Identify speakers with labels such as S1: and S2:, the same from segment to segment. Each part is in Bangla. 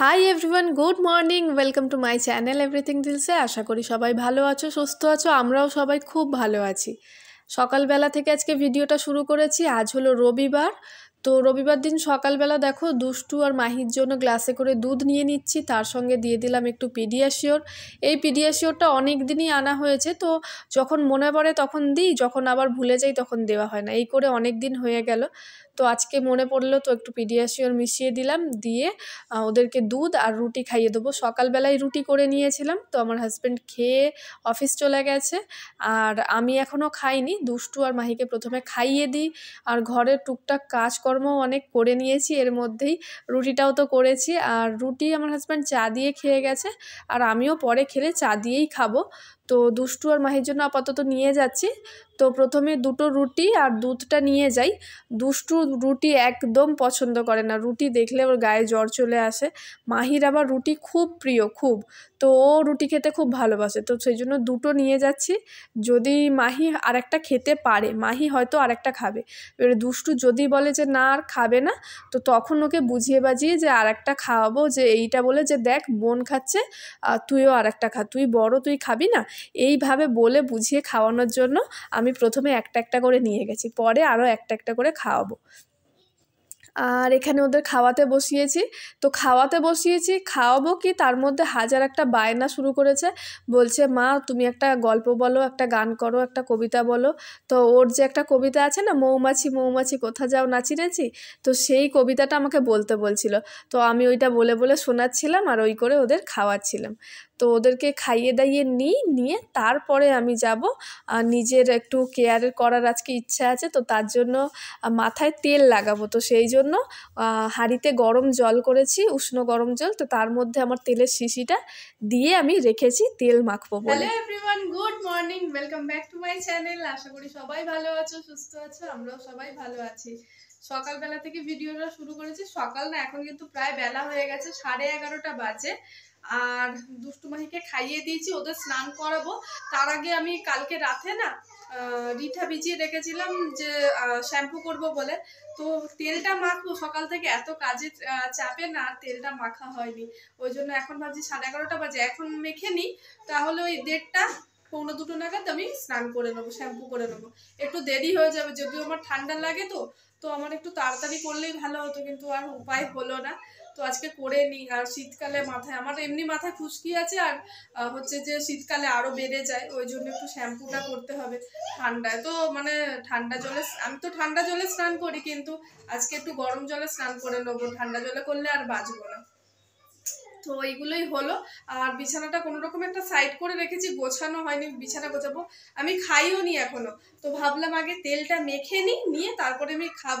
S1: Hi everyone good morning welcome to my channel everything Dilse আশা করি সবাই ভালো আছো, সুস্থ আছো, আমরাও সবাই খুব ভালো আছি। সকালবেলা থেকে আজকে ভিডিওটা শুরু করেছি, আজ হলো রবিবার। তো রবিবার দিন সকালবেলা দেখো, দুষ্টু আর মাহির জন্য গ্লাসে করে দুধ নিয়ে নিচ্ছি, তার সঙ্গে দিয়ে দিলাম একটু পিডিয়াশিওর। এই পিডিয়াশিওরটা অনেক দিনই আনা হয়েছে, তো যখন মনে পড়ে তখন দিই, যখন আবার ভুলে যাই তখন দেওয়া হয় না। এই করে অনেক দিন হয়ে গেল। তো আজকে মনে পড়ল তো একটু পিডিয়াশিওর মিশিয়ে দিলাম, দিয়ে ওদেরকে দুধ আর রুটি খাইয়ে দেবো। সকালবেলায় রুটি করে নিয়েছিলাম, তো আমার হাজব্যান্ড খেয়ে অফিস চলে গেছে। আর আমি এখনও খাইনি, দুষ্টু আর মাহিকে প্রথমে খাইয়ে দিই। আর ঘরের টুকটাক কাজকর্মও অনেক করে নিয়েছি, এর মধ্যেই রুটিটাও তো করেছি। আর রুটি আমার হাজব্যান্ড চা দিয়ে খেয়ে গেছে, আর আমিও পরে খেলে চা দিয়েই খাব। তো দুষ্টু আর মাহির জন্য আপাতত নিয়ে যাচ্ছি। তো প্রথমে দুটো রুটি আর দুধটা নিয়ে যাই। দুষ্টু রুটি একদম পছন্দ করে না। রুটি দেখলে ওর গায়ে জ্বর চলে আসে। মাহির আবার রুটি খুব প্রিয়, খুব। তো ও রুটি খেতে খুব ভালোবাসে। তো সেই জন্য দুটো নিয়ে যাচ্ছি। যদি মাহি আরেকটা খেতে পারে, মাহি হয়তো আরেকটা খাবে। এবারে দুষ্টু যদি বলে যে না আর খাবে না, তো তখন ওকে বুঝিয়ে বাজিয়ে যে আরেকটা খাওয়াবো যে এইটা বলে যে দেখ বোন খাচ্ছে, আর তুইও আরেকটা খা। তুই বড়, তুই খাবি না? এইভাবে বলে বুঝিয়ে খাওয়ানোর জন্য আমি প্রথমে একটা একটা করে নিয়ে গেছি, পরে আরও একটা একটা করে খাওয়াবো। আর এখানে ওদের খাওয়াতে বসিয়েছি। তো খাওয়াতে বসিয়েছি, খাওয়াবো কি? তার মধ্যে হাজার একটা বায়না শুরু করেছে। বলছে, মা, তুমি একটা গল্প বলো, একটা গান করো, একটা কবিতা বলো। তো ওর যে একটা কবিতা আছে না, মৌমাছি মৌমাছি, কোথা যাও নাচি নাচি তো সেই কবিতাটা আমাকে বলতে বলছিল। তো আমি ওইটা বলে বলে শোনাচ্ছিলাম আর ওই করে ওদের খাওয়াচ্ছিলাম। তো ওদেরকে খাইয়ে দাইয়ে নিই, নিয়ে তারপরে আমি যাব। নিজের একটু কেয়ার করার আজকে ইচ্ছা আছে, তো তার জন্য মাথায় তেল লাগাবো। তো সেই জন্য হাঁড়িতে গরম জল করেছি, উষ্ণ গরম জল, তো তার মধ্যে আমার তেলের শিশিটা দিয়ে আমি রেখেছি, তেল মাখবো বলে।
S2: Everyone good morning welcome back to my channel আশা করি সবাই ভালো আছো, সুস্থ আছো, আমরাও সবাই ভালো আছি। সকালবেলা থেকে ভিডিওটা শুরু করেছি, সকাল না, এখন কিন্তু প্রায় বেলা হয়ে গেছে, সাড়ে এগারোটা বাজে। আর দুষ্টুমাহিকে খাইয়ে দিয়েছি, ওদের স্নান করাবো। তার আগে আমি কালকে রাতে না রিঠা ভিজিয়ে রেখেছিলাম যে শ্যাম্পু করব বলে। তো তেলটা মাখবো, সকাল থেকে এত কাজে চাপে না তেলটা মাখা হয়নি। ওই জন্য এখন ভাবছি সাড়ে এগারোটা বাজে। এখন মেখে নিই, তাহলে ওই দেড়টা, পৌনে দুটো নাগাদ আমি স্নান করে নেব, শ্যাম্পু করে নেব। একটু দেরি হয়ে যাবে, যদিও আমার ঠান্ডা লাগে তো তো আমার একটু তাড়াতাড়ি করলেই ভালো হতো, কিন্তু আর উপায় হলো না। তো আজকে করে নিই আর শীতকালে মাথায়, আমার এমনি মাথায় খুশকি আছে আর হচ্ছে যে শীতকালে আরও বেড়ে যায়, ওই জন্য একটু শ্যাম্পুটা করতে হবে ঠান্ডায়। তো মানে ঠান্ডা জলে, আমি তো ঠান্ডা জলে স্নান করি কিন্তু আজকে একটু গরম জলে স্নান করে নেব। ঠান্ডা জলে করলে আর বাঁচবো না। তো এইগুলোই হলো। আর বিছানাটা কোনো রকম একটা সাইড করে রেখেছি, গোছানো হয়নি, বিছানা গোছাবো। আমি খাইও নি এখনও। তো ভাবলাম আগে তেলটা মেখে নিই, নিয়ে তারপরে আমি খাব।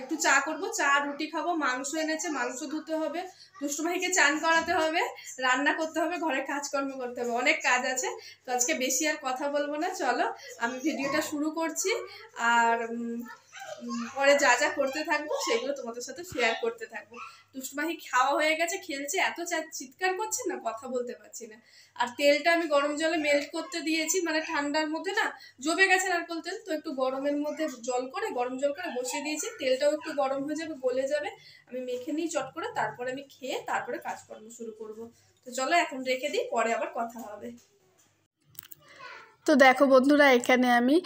S2: একটু চা করব, চা, রুটি খাব, মাংস এনেছে, মাংস ধুতে হবে দুষ্টু ভাইকে চান করাতে হবে, রান্না করতে হবে, ঘরে কাজকর্ম করতে হবে, অনেক কাজ আছে, তো আজকে বেশি আর কথা বলব না, চলো, আমি ভিডিওটা শুরু করছি, আর পরে যা যা করতে থাকব, সেগুলো তোমাদের সাথে শেয়ার করতে থাকব। দুষ্টুমাহি খাওয়া হয়ে গেছে, খেলছে, এত চিৎকার করছে না, কথা বলতে পারছি না। আর তেলটা আমি গরম জলে মেল্ট করতে দিয়েছি মানে ঠান্ডার মধ্যে না, জমে গেছে নারকল তেল, তো একটু গরমের মধ্যে জল করে, গরম জল করে বসিয়ে দিয়েছি, তেলটাও একটু গরম হয়ে যাবে, গলে যাবে। আমি মেখে নিই চট করে, তারপরে আমি খেয়ে, তারপরে কাজকর্ম শুরু করব। তো চলো, এখন রেখে দিই, পরে আবার কথা হবে।
S1: তো দেখো বন্ধুরা, এখানে আমি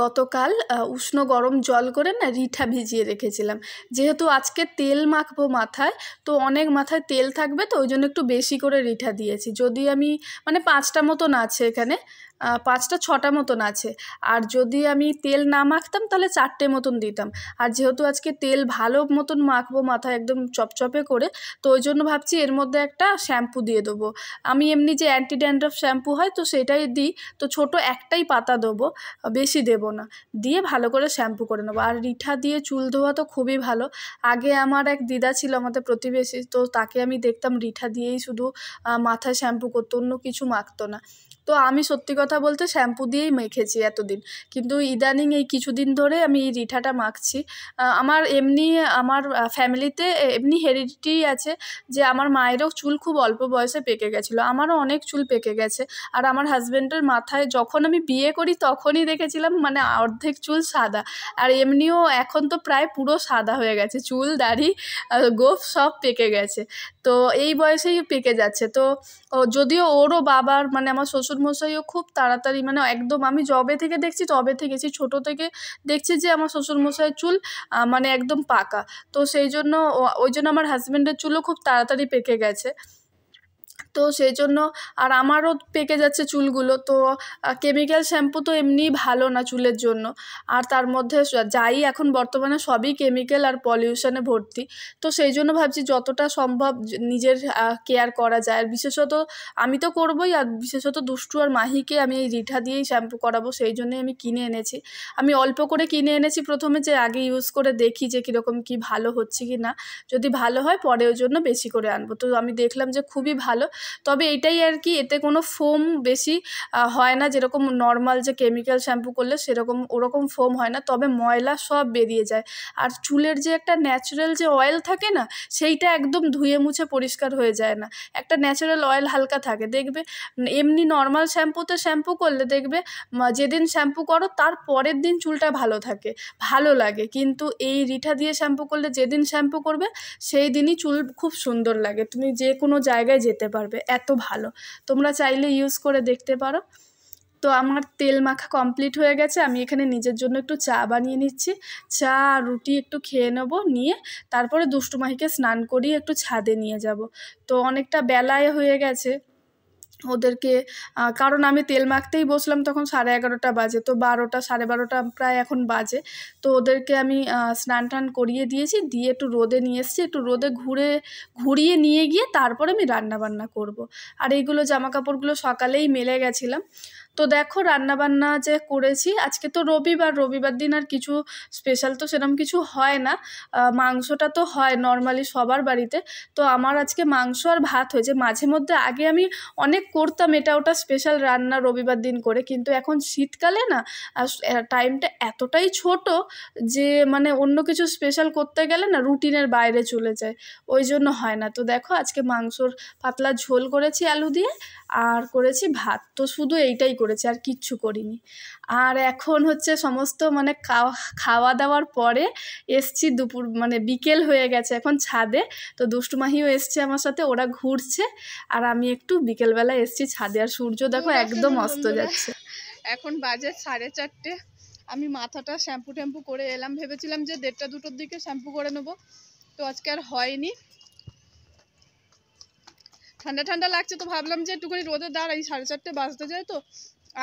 S1: গতকাল উষ্ণ গরম জল করে না রিঠা ভিজিয়ে রেখেছিলাম। যেহেতু আজকে তেল মাখবো মাথায়, তো অনেক মাথায় তেল থাকবে তো, ওই জন্য একটু বেশি করে রিঠা দিয়েছি। যদি আমি মানে পাঁচটা মতন আছে এখানে পাঁচটা, ছটা মতন আছে। আর যদি আমি তেল না মাখতাম, তাহলে চারটে মতন দিতাম। আর যেহেতু আজকে তেল ভালো মতন মাখবো মাথায় একদম চপচপে করে, তো ওই জন্য ভাবছি এর মধ্যে একটা শ্যাম্পু দিয়ে দেবো। আমি এমনি যে অ্যান্টি ড্যান্ড্রফ শ্যাম্পু হয়, তো সেটাই দিই। তো ছোট একটাই পাতা দেবো, বেশি দেবো না। দিয়ে ভালো করে শ্যাম্পু করে নেব। আর রিঠা দিয়ে চুল ধোয়া তো খুবই ভালো। আগে আমার এক দিদা ছিল আমাদের প্রতিবেশী, তো তাকে আমি দেখতাম রিঠা দিয়েই শুধু মাথায় শ্যাম্পু করতো, অন্য কিছু মাখতো না। তো আমি সত্যি কথা বলতে শ্যাম্পু দিয়েই মেখেছি এতদিন। কিন্তু ইদানিং এই কিছুদিন ধরে আমি এই রিঠাটা মাখছি। আমার এমনি আমার ফ্যামিলিতে এমনি হেরিডিটি আছে যে আমার মায়েরও চুল খুব অল্প বয়সে পেকে গেছিল। আমারও অনেক চুল পেকে গেছে। আর আমার হাজব্যান্ডের মাথায় যখন আমি বিয়ে করি তখনই দেখেছিলাম মানে অর্ধেক চুল সাদা। আর এমনিও এখন তো প্রায় পুরো সাদা হয়ে গেছে। চুল, দাড়ি গোফ সব পেকে গেছে। তো এই বয়সেই পেকে যাচ্ছে। তো যদিও ওরও বাবার মানে আমার শ্বশুরমশাইও খুব তাড়াতাড়ি মানে একদম আমি জবে থেকে দেখছি তবে থেকে, সেই ছোটো থেকে দেখছি যে আমার শ্বশুরমশাইয়ের চুল মানে একদম পাকা। তো সেই জন্য ওই জন্য আমার হাজব্যান্ডের চুলও খুব তাড়াতাড়ি পেকে গেছে। তো সেই জন্য আর আমারও পেকে যাচ্ছে চুলগুলো। তো কেমিক্যাল শ্যাম্পু তো এমনিই ভালো না চুলের জন্য। আর তার মধ্যে যাই এখন বর্তমানে সবই কেমিক্যাল আর পলিউশনে ভর্তি। তো সেই জন্য ভাবছি যতটা সম্ভব নিজের কেয়ার করা যায়। আর বিশেষত আমি তো করবোই, আর বিশেষত দুষ্টু আর মাহিকে আমি এই রিঠা দিয়েই শ্যাম্পু করাবো সেই জন্যই আমি কিনে এনেছি। আমি অল্প করে কিনে এনেছি প্রথমে যে আগে ইউজ করে দেখি যে কীরকম কি ভালো হচ্ছে কি না যদি ভালো হয় পরে জন্য বেশি করে আনব। তো আমি দেখলাম যে খুবই ভালো তবে এটাই আর কি এতে কোনো ফোম বেশি হয় না। যেরকম নর্মাল যে কেমিক্যাল শ্যাম্পু করলে সেরকম, ওরকম ফোম হয় না। তবে ময়লা সব বেরিয়ে যায়। আর চুলের যে একটা ন্যাচারাল যে অয়েল থাকে না, সেইটা একদম ধুয়ে মুছে পরিষ্কার হয়ে যায় না। একটা ন্যাচারাল অয়েল হালকা থাকে। দেখবে, এমনি নর্মাল শ্যাম্পুতে শ্যাম্পু করলে দেখবে যেদিন শ্যাম্পু করো, তার পরের দিন চুলটা ভালো থাকে। ভালো লাগে। কিন্তু এই রিঠা দিয়ে শ্যাম্পু করলে যেদিন শ্যাম্পু করবে, সেই দিনই চুল খুব সুন্দর লাগে। তুমি যে কোনো জায়গায় যেতে পারবে, এত ভালো। তোমরা চাইলে ইউজ করে দেখতে পারো। তো আমার তেল মাখা কমপ্লিট হয়ে গেছে, আমি এখানে নিজের জন্য একটু চা বানিয়ে নিচ্ছি। চা রুটি একটু খেয়ে নেব, নিয়ে তারপরে দুষ্টুমাহিকে স্নান করিয়ে একটু ছাদে নিয়ে যাব। তো অনেকটা বেলায় হয়ে গেছে। ওদেরকে কারণ আমি তেল মাখতেই বসলাম তখন সাড়ে এগারোটা বাজে, তো বারোটা, সাড়ে বারোটা প্রায় এখন বাজে তো ওদেরকে আমি স্নান টান করিয়ে দিয়েছি, দিয়ে একটু রোদে নিয়ে এসেছি, একটু রোদে ঘুরে, ঘুরিয়ে নিয়ে গিয়ে তারপরে আমি রান্না বান্না করব। আর এইগুলো জামা কাপড়গুলো সকালেই মেলে গেছিলাম তো দেখো রান্নাবান্না যে করেছি, আজকে তো রবিবার রবিবার দিন আর কিছু স্পেশাল তো সেরকম কিছু হয় না। মাংসটা তো হয় নর্মালি সবার বাড়িতে। তো আমার আজকে মাংস আর ভাত হয়েছে। মাঝে মধ্যে আগে আমি অনেক করতাম এটা ওটা স্পেশাল রান্না রবিবার দিন করে, কিন্তু এখন শীতকালে না টাইমটা এতটাই ছোট যে মানে অন্য কিছু স্পেশাল করতে গেলে না রুটিনের বাইরে চলে যায়। ওই জন্য হয় না। তো দেখো আজকে মাংসর পাতলা ঝোল করেছি আলু দিয়ে, আর করেছি ভাত। তো শুধু এইটাই করেছি আর কিচ্ছু করিনি। আর এখন হচ্ছে সমস্ত মানে খাওয়া দাওয়ার পরে এসছি দুপুর মানে বিকেল হয়ে গেছে এখন ছাদে তো দুষ্টুমাহিও এসছে আমার সাথে ওরা ঘুরছে আর আমি একটু বিকেলবেলা এসছি ছাদে। আর সূর্য দেখো একদম অস্ত যাচ্ছে।
S2: এখন বাজে সাড়ে চারটে আমি মাথাটা শ্যাম্পু ট্যাম্পু করে এলাম ভেবেছিলাম যে দেড়টা দুটোর দিকে শ্যাম্পু করে নেব তো আজকে আর হয়নি। ঠান্ডা ঠান্ডা লাগছে তো ভাবলাম যে একটুখানি রোদে দাঁড়াই, সাড়ে চারটে বাজতে যায় তো,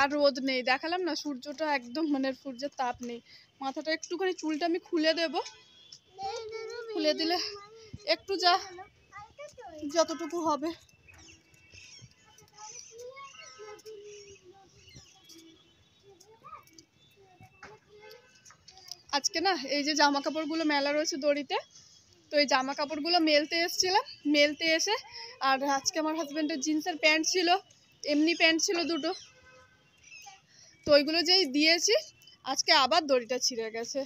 S2: আর রোদ নেই। দেখালাম না, সূর্যটা একদম মানে সূর্যের তাপ নেই। মাথাটা একটুখানি চুলটা আমি খুলে দেব। খুলে দিলে একটু যা, যতটুকু হবে। আজকে না, এই যে জামা কাপড়গুলো মেলা রয়েছে দড়িতে তো এই জামা কাপড়গুলো মেলতে এসেছিলাম, মেলতে এসে, আর আজকে আমার হাজব্যান্ডের জিন্সের প্যান্ট ছিল, এমনি প্যান্ট ছিল দুটো। তো ওইগুলো যেই দিয়েছি, আজকে আবার দড়িটা ছিঁড়ে গেছে।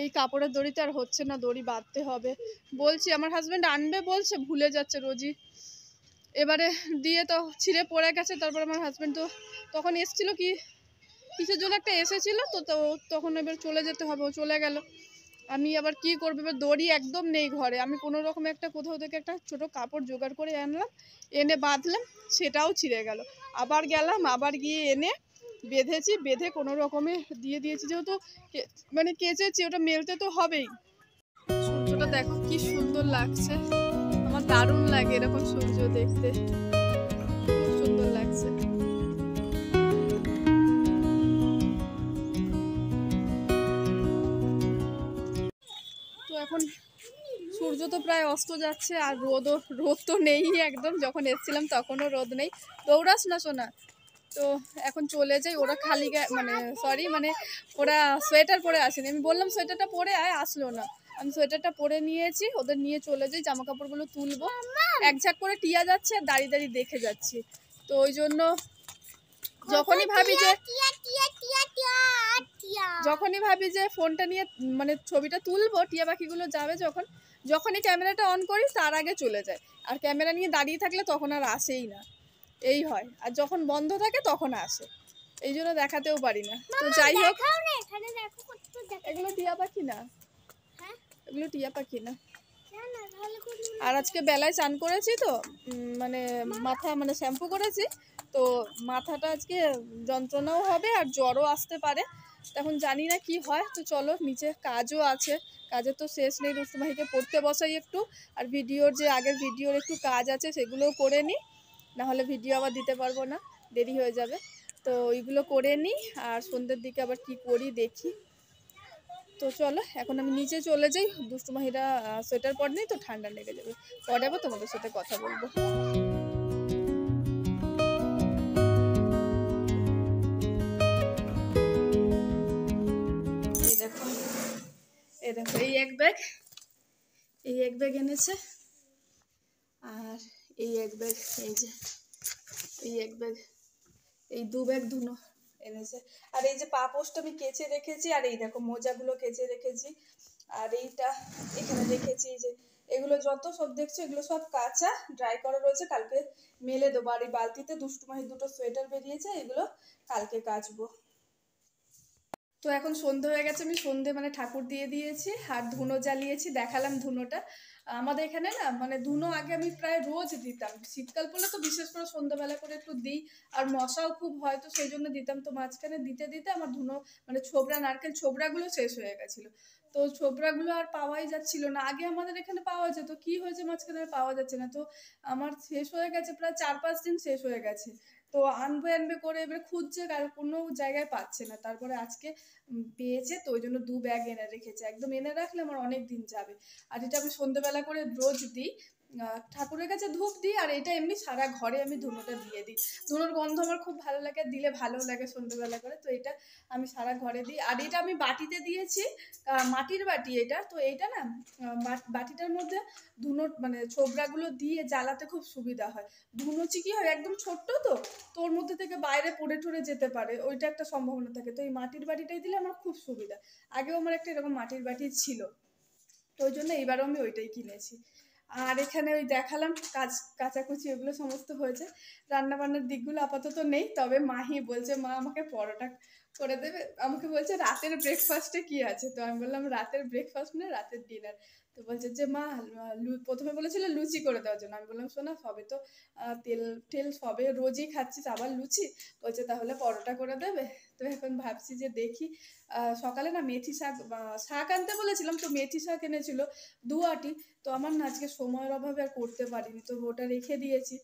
S2: এই কাপড়ের দড়িতে আর হচ্ছে না, দড়ি বাঁধতে হবে। বলছি, আমার হাজব্যান্ড আনবে বলছে, ভুলে যাচ্ছে রোজই। এবারে দিয়ে তো ছিঁড়ে পড়ে গেছে, তারপর আমার হাজব্যান্ড তো তখন এসছিল কি কিসের জন্য একটা এসেছিল তো তখন এবার চলে যেতে হবে, ও চলে গেল। আমি আবার কি করব? এবার দড়ি একদম নেই ঘরে। আমি কোনো রকম একটা কোথাও থেকে একটা ছোট কাপড় জোগাড় করে আনলাম, এনে বাঁধলাম, সেটাও ছিঁড়ে গেল। আবার গেলাম, আবার গিয়ে এনে বেঁধেছি, বেঁধে কোনো রকমে দিয়ে দিয়েছি। যেহেতু মানে কেচেছি, ওটা মেলতে তো হবেই। সূর্যটা দেখো কি সুন্দর লাগছে। আমার দারুণ লাগে এরকম সূর্য দেখতে। এখন সূর্য তো প্রায় অস্ত যাচ্ছে আর রোদও রোদ তো নেই একদম। যখন এসেছিলাম তখনও রোদ নেই। দৌড়াস না শোনা তো এখন চলে যাই। ওরা খালি গায়ে মানে সরি মানে ওরা সোয়েটার পরে আসেনি। আমি বললাম, সোয়েটারটা পরে আয়, আসলো না। আমি সোয়েটারটা পরে নিয়েছি। ওদের নিয়ে চলে যাই। জামা কাপড়গুলো তুলবো। এক ঝাঁক করে টিয়া যাচ্ছে আর দাঁড়িয়ে দাঁড়িয়ে দেখে যাচ্ছি। তো ওই জন্য যখনই ভাবি যে যখনই ভাবি যে ফোনটা নিয়ে মানে ছবিটা তুলবো টিয়া পাখিগুলো যাবে যখন যখনই ক্যামেরাটা অন করি তার আগে চলে যায়। আর ক্যামেরা নিয়ে দাঁড়িয়ে থাকলে তখন আর আসেই না। এই হয়। আর যখন বন্ধ থাকে তখন আসে। এই জন্য দেখাতেও পারি না। তো যাই হোক। এগুলো টিয়া পাখি না।
S3: হ্যাঁ?
S2: এগুলো টিয়া পাখি না। আর আজকে বেলায় চান করেছি তো মানে মাথা মানে শ্যাম্পু করেছি। তো মাথাটা আজকে যন্ত্রণাও হবে আর জ্বরও আসতে পারে। তখন জানি না কি হয়। তো চলো, নিচে কাজও আছে। কাজের তো শেষ নেই রুস্তমাহিকে পড়তে বসাই একটু। আর ভিডিওর যে আগের ভিডিওর একটু কাজ আছে, সেগুলোও করে নিই। নাহলে ভিডিও আবার দিতে পারব না, দেরি হয়ে যাবে। তো ওইগুলো করে নিই আর সন্ধ্যের দিকে আবার কি করি দেখি। তো চলো, এখন আমি নিচে চলে যাই। দুষ্টুমাহিরা সোয়েটার পর নেই তো ঠান্ডা লেগে যাবে। পরে আবার তোমাদের সাথে কথা বলব। এই দেখো, এই এক ব্যাগ এই এক ব্যাগ এনেছে। আর এই এক ব্যাগ এই যে, এই এক ব্যাগ এই দু ব্যাগ ধুনো এনেছে। আর এই যে পাপোশটা আমি কেচে রেখেছি, আর এই দেখো মোজাগুলো কেচে রেখেছি। আর এইটা এখানে রেখেছি যে এগুলো যত সব দেখছ, এগুলো সব কাঁচা ড্রাই করা রয়েছে। কালকে মেলে দেবো। আর এই বালতিতে দুষ্টু দুটো সোয়েটার বেরিয়েছে, এগুলো কালকে কাচবো। তো এখন সন্ধে হয়ে গেছে, আমি সন্ধে মানে ঠাকুর দিয়ে দিয়েছি আর ধুনো জ্বালিয়েছি, দেখালাম ধুনোটা। আমাদের এখানে না মানে ধুনো আগে আমি প্রায় রোজ দিতাম। শীতকাল পড়লে তো বিশেষ করে সন্ধ্যাবেলা করে একটু দিই, আর মশাও খুব হয় তো সেই জন্য দিতাম। তো মাঝখানে দিতে দিতে আমার ধুনো মানে ছোবড়া, নারকেল ছোবড়াগুলো শেষ হয়ে গেছিল। তো ছোবড়াগুলো আর পাওয়াই যাচ্ছিল না। আগে আমাদের এখানে পাওয়া যেত, কি হয়েছে মাঝখানে আর পাওয়া যাচ্ছে না। তো আমার শেষ হয়ে গেছে, প্রায় চার পাঁচ দিন শেষ হয়ে গেছে। তো আনবে আনবে করে এবার খুঁজছে আর কোনো জায়গায় পাচ্ছে না। তারপরে আজকে পেয়েছে তো, ওই জন্য দু ব্যাগ এনে রেখেছে। একদম এনে রাখলে আমার অনেক দিন যাবে। আর এটা আমি সন্ধ্যেবেলা করে রোজ দিই ঠাকুরের কাছে ধূপ দিই আর এটা এমনি সারা ঘরে আমি ধুনোটা দিয়ে দিই। ধুনোর গন্ধ আমার খুব ভালো লাগে, দিলে ভালো লাগে সন্ধ্যেবেলা করে। তো এটা আমি সারা ঘরে দিই। আর এটা আমি বাটিতে দিয়েছি মাটির বাটি এটা। তো এইটা না বাটিটার মধ্যে ধুনোর মানে ছোবড়াগুলো দিয়ে জ্বালাতে খুব সুবিধা হয়। ধুনোচি কি হয়, একদম ছোট্ট তো তো ওর মধ্যে থেকে বাইরে পড়ে টড়ে যেতে পারে। ওইটা একটা সম্ভাবনা থাকে। তো এই মাটির বাটিটাই দিলে আমার খুব সুবিধা। আগেও আমার একটা এরকম মাটির বাটি ছিল। তো ওই জন্য এবারও আমি ওইটাই কিনেছি। আর এখানে ওই দেখালাম কাজ, কাচাকুচি এগুলো সমস্ত হয়েছে। রান্নাবান্নার দিকগুলো আপাতত নেই, তবে মাহি বলছে, মা, আমাকে পরোটা করে দেবে? আমাকে বলছে, রাতের ব্রেকফাস্টে কি আছে? তো আমি বললাম, রাতের ব্রেকফাস্ট না রাতের ডিনার তো বলছে যে, মা প্রথমে বলেছিল লুচি করে দেওয়ার জন্য। আমি বললাম, শোনা, সবে তো তেল টেল সবে রোজই খাচ্ছিস, আবার লুচি? বলছে, তাহলে পরোটা করে দেবে। তো এখন ভাবছি যে দেখি সকালে না মেথি শাক শাক আনতে বলেছিলাম তো মেথি শাক এনেছিল দু আটি। তো আমার না আজকে সময়ের অভাবে আর করতে পারিনি, তো ওটা রেখে দিয়েছি।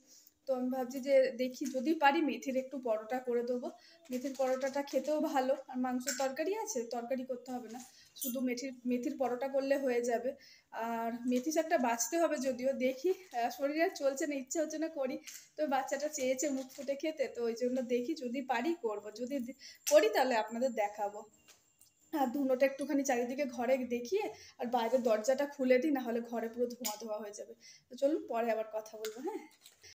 S2: আমি ভাবছি যে দেখি, যদি পারি মেথির একটু পরোটা করে দেবো। মেথির পরোটাটা খেতেও ভালো, আর মাংসের তরকারি আছে, তরকারি করতে হবে না। শুধু মেথির মেথির পরোটা করলে হয়ে যাবে। আর মেথি শাকটা বাঁচতে হবে যদিও, দেখি শরীরে চলছে না, ইচ্ছে হচ্ছে না করি। তো বাচ্চাটা চেয়েছে মুখ ফুটে খেতে, তো ওই জন্য দেখি যদি পারি করব। যদি করি তাহলে আপনাদের দেখাবো। আর ধুনোটা একটুখানি চারিদিকে ঘরে দেখিয়ে, আর বাইরের দরজাটা খুলে দিই, নাহলে ঘরে পুরো ধোঁয়া ধোঁয়া হয়ে যাবে। তো চলুন পরে আবার কথা বলব হ্যাঁ?